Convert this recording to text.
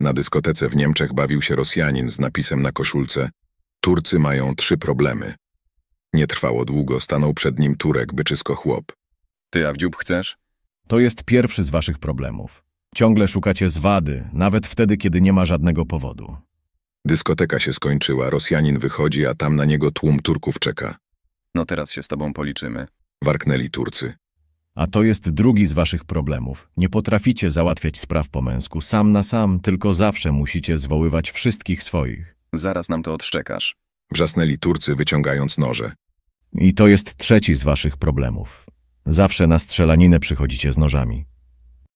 Na dyskotece w Niemczech bawił się Rosjanin z napisem na koszulce Turcy mają trzy problemy. Nie trwało długo, stanął przed nim Turek, byczysko chłop. Ty, a w dziób chcesz? To jest pierwszy z waszych problemów. Ciągle szukacie zwady, nawet wtedy, kiedy nie ma żadnego powodu. Dyskoteka się skończyła, Rosjanin wychodzi, a tam na niego tłum Turków czeka. No teraz się z tobą policzymy. Warknęli Turcy. A to jest drugi z waszych problemów. Nie potraficie załatwiać spraw po męsku, sam na sam, tylko zawsze musicie zwoływać wszystkich swoich. Zaraz nam to odszczekasz. Wrzasnęli Turcy, wyciągając noże. I to jest trzeci z waszych problemów. Zawsze na strzelaninę przychodzicie z nożami.